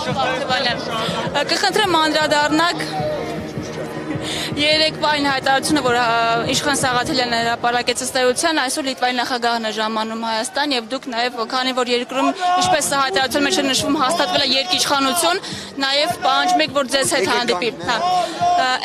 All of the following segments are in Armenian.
Բարթեվանյան։ Կխնդրեմ անդրադառնաք Երեկվային հայտարարությունը, որ Իշխան Սաղաթելյանը հրապարակեց ըստեյության, այսօր Լիտվայի նախագահն է ժամանում Հայաստան եւ դուք նաեւ քանի որ երկրում ինչպես հայտարարության մեջ է նշվում հաստատվել է երկիշխանություն, նաեւ պահանջում եք որ ձեզ հետ հանդիպի։ Հա։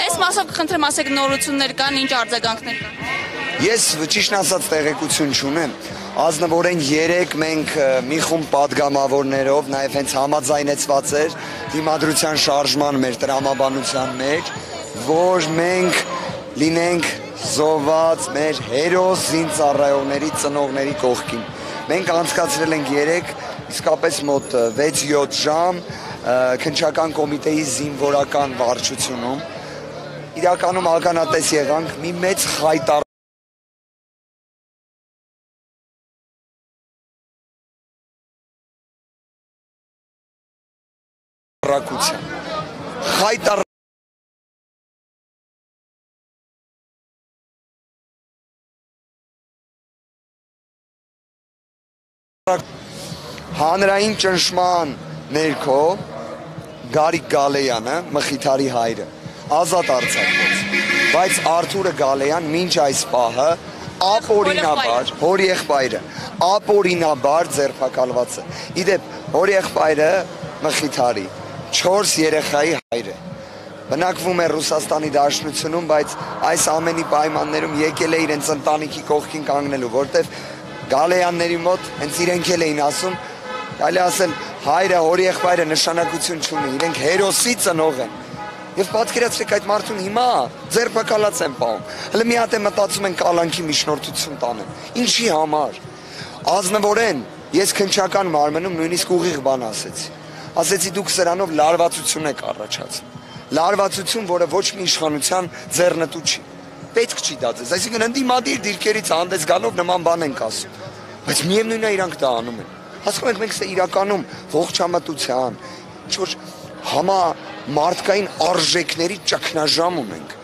Այս մասով կխնդրեմ ասեք նորություններ կան, ինչ արձագանքներ կան։ Ես ճիշտ ասած տեղեկություն չունեմ։ Ազնվորեն 3 մենք մի խումբ падգամավորներով նաև հենց համաձայնեցված էր դիմադրության շարժման մեր տրամաբանության մեջ, որ մենք լինենք զոհված մեր հերոս զինծառայողների ծնողների կողքին։ Մենք անցկացրել ենք 3 իսկապես մոտ 6-7 ժամ քնչական կոմիտեի զինվորական վարչությունում իրականում ականատես եղանք մի մեծ խայտար խայտար հանրային ճնշման ներքո Գարիկ Գալեյանը, Մխիթարի հայրը, ազատ արձակվեց։ Բայց Արթուրը Գալեյան մինչ այս պահը ապօրինաբար, հոր եղբայրը, ապօրինաբար ձերբակալված է։ Իդեպ հոր եղբայրը Մխիթարի 4 երեխայի հայրը բնակվում է Ռուսաստանի Դաշնությունում, բայց այս ամենի պայմաններում եկել է իրենց ընտանիքի կողքին կանգնելու, որտեղ Գալեյանների մոտ հենց իրենք էլ էին ասում, այլ ասել հայրը, հորի եղբայրը նշանակություն չունի, իրենք հերոսի ծնող են։ Եվ պատկերացրեք այդ մարդուն հիմա ձերբակալած են պահում։ Հələ մի հատ է մտածում են կալանքի միջնորդություն տանեն։ Ինչի համար։ Ազնվորեն ես քնչական մարմնում նույնիսկ ուղիղ բան ասեցի։ Ասեցի դուք սրանով լարվածություն եք առաջացնում։ Լարվածություն, որը ոչ մի իշխանության ձեռնտու չի պետք չի դա ձեզ։ Այսինքն ընդդիմադիր դիրքերից հանդես գալով նման բան ենք ասում։ Բայց միևնույնն է իրանք դա անում են։ Հասկանում եք մենք սա իրականում ողջամտության, ինչ որ համա մարդկային արժեքների ճգնաժամ ունենք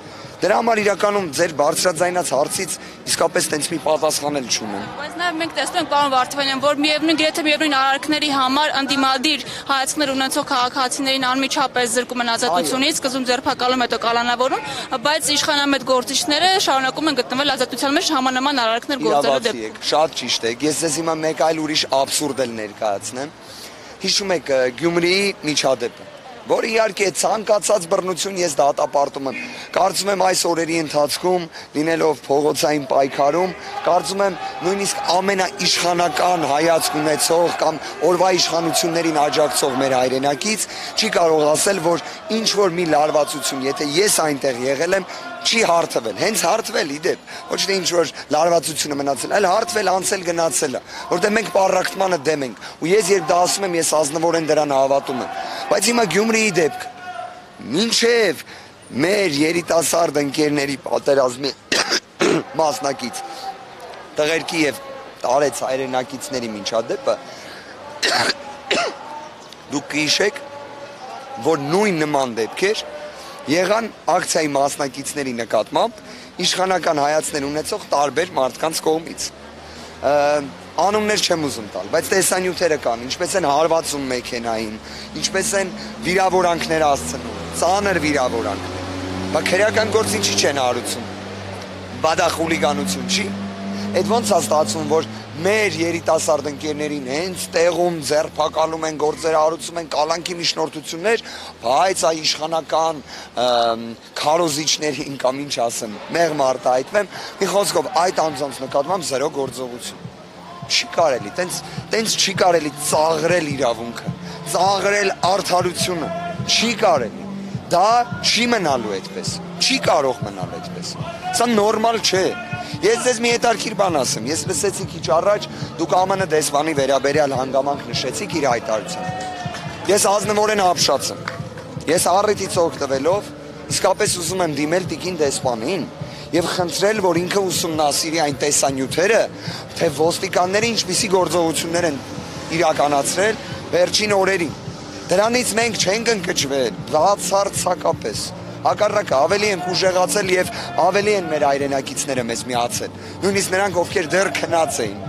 Դրա համար իրականում ձեր բարձրաձայնած հարցից իսկապես տենց մի պատասխանել չունեմ։ Բայց նաև մենք տեսնում ենք պարոն Վարդանյան, որ միևնույն գրեթե միևնույն արարքների համար անդիմադիր հայացքներ ունեցող քաղաքացիներին անմիջապես զրկում են ազատությունից, սկզբում ձերբակալում հետո կալանավորում, բայց իշխանամետ գործիչները շարունակում են գտնվել ազատության մեջ համանման արարքներ գործելու դեպքում։ Շատ ճիշտ է։ Ես ձեզ հիմա մեկ այլ ուրիշ абսուրդ էլ ներկայացնեմ։ Հիշում եք Գյումրիի միջադեպը որ իհարկե ցանկացած բռնություն ես դատապարտում եմ։ Կարծում եմ այս օրերի ընթացքում լինելով փողոցային պայքարում, կարծում եմ նույնիսկ ամենաիշխանական հայացք ունեցող կամ օրվա իշխանություններին աջակցող մեր հայրենակից չի կարող ասել, որ ինչ որ մի լարվածություն, եթե ես այնտեղ եղել եմ, չի հարթվել, հենց հարթվել իդեպ, ոչ թե ինչ որ լարվածությունը մնացել, այլ հարթվել, անցել, գնացել է, որտեղ մենք պարակտմանը դեմ ենք։ Ու ես երբ դա ասում եմ, ես ազնվորեն դրան հավատում եմ։ Բայց հիմա Գյումրիի դեպք մինչև մեր երիտասարդ ընկերների պատերազմի մասնակից տղերքի եւ տարեց հայրենակիցների միջադեպը դուք կհիշեք որ նույն նման դեպքեր եղան ակցիայի մասնակիցների նկատմամբ իշխանական հայացքներ ունեցող տարբեր մարդկանց կողմից անուններ չեմ ուզում տալ, բայց տեսանյութերը կան, ինչպես են հարվածում մեքենային, ինչպես են վիրավորանքներ հասցնում, ծանր վիրավորանքներ։ Բայց քրեական գործ ինչի չեն հարուցում։ Բադա խուլիգանություն չի։ Այդ ոնց է ստացվում, որ մեր երիտասարդ ընկերներին հենց տեղում ձերբակալում են գործեր հարուցում են կալանքի միջնորդություններ, բայց այ իշխանական քարոզիչներին կամ ինչ ասեմ, մեղմ արտահայտվեմ, մի խոսքով այդ անձանց նկատմամբ զերո գործողություն չի կարելի, տենց տենց չի կարելի ծաղրել իրավունքը, ծաղրել արդարությունը, չի կարելի։ Դա չի մնալու այդպես, չի կարող մնալ այդպես։ Սա նորմալ չէ։ Ես ձեզ մի հետարքիր բան ասեմ։ Ես լսեցի քիչ առաջ դուք ԱՄՆ դեսվանի վերաբերյալ հանգամանք նշեցիք իր հայտարարությամբ։ Ես ազնվորեն ապշած եմ։ Ես առիթից օգտվելով իսկապես ուզում եմ դիմել Տիկին դեսպանին եւ խնդրել, որ ինքը ուսումնասիրի այն տեսանյութերը, թե ոստիկանները ինչպիսի գործողություններ են իրականացրել վերջին օրերին։ Դրանից մենք չենք ընկճվել, բացարձակապես հակառակը ավելի են ուժեղացել եւ ավելի են մեր հայրենակիցները մեզ միացել։ Նույնիսկ նրանք, ովքեր դեռ քնած էին։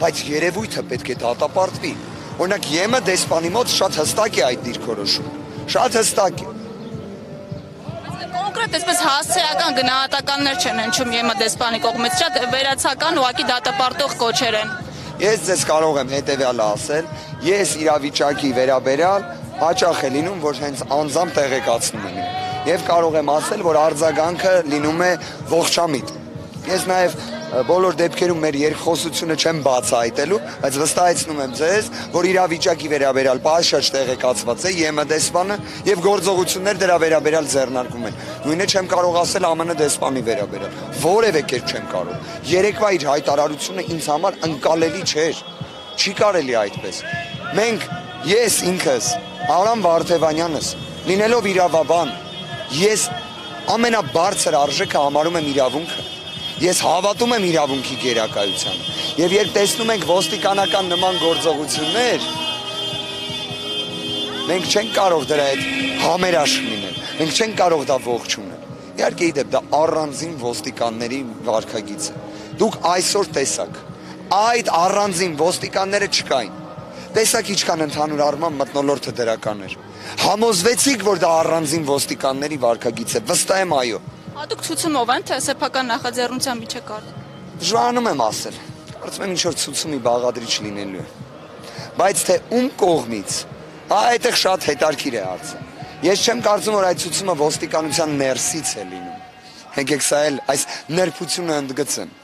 Բայց երևույթը պետք է դատապարտվի։ Օրինակ ԵՄ դեսպանի մոտ շատ հստակ է այդ դիրքորոշումը։ Շատ հստակ է։ Կոնկրետ այսպես հասցեական գնահատականներ չեն հնչում ԵՄ դեսպանի կողմից, շատ վերացական ուղակի դատապարտող կոչեր են։ Ես ձեզ կարող եմ հետեւյալը ասել, ես իրավիճակի վերաբերյալ հաճախ է լինում, որ հենց անձամբ տեղեկացնում եմ։ Եվ կարող եմ ասել, որ արձագանքը լինում է ողջամիտ։ Ես նաև բոլոր դեպքերում մեր երկխոսությունը չեմ բացահայտելու, բայց վստահեցնում եմ ձեզ, որ իրավիճակի վերաբերյալ պաշաճ տեղեկացված է ԵՄ դեսպանը եւ գործողություններ դրա վերաբերյալ ձեռնարկում են։ Նույնը չեմ կարող ասել ԱՄՆ դեսպանի վերաբերյալ։ Որևէ կերպ չեմ կարող։ Երեկվա իր հայտարարությունը ինձ համար ընկալելի չէր։ Չի կարելի այդպես։ Մենք ես ինքս Արամ Վարդևանյանս լինելով իրավաբան ես ամենաբարձր արժեքը համարում եմ իրավունքը Ես հավատում եմ իրավունքի գերակայությանը։ Եվ երբ տեսնում ենք ոստիկանական նման գործողություններ, մենք չենք կարող դրա հետ համերաշխ լինել։ Մենք չենք կարող դա ողջունել։ Իհարկե, իդեպ դա առանձին ոստիկանների վարկագիծ է։ Դուք այսօր տեսակ, այդ առանձին ոստիկանները չկային։ Տեսակ ինչքան ընդհանուր առմամբ մտնոլորտը դրական էր։ Համոզվեցիք, որ դա առանձին ոստիկանների վարկագիծ է։ Վստահ եմ, այո։ Հատուկ ցուցումով են, թե սեփական նախաձեռնությամբ իջե կար։ Ժանում եմ ասել։ Կարծում եմ ինչ որ ցուցումի բաղադրիչ լինելու է։ Բայց թե ում կողմից, այդտեղ շատ հետարքիր է հարցը։ Ես չեմ կարծում, որ այդ ցուցումը ոստիկանության ներսից է լինում։ Եկեք սա էլ այս ներբությունը ընդգծեմ։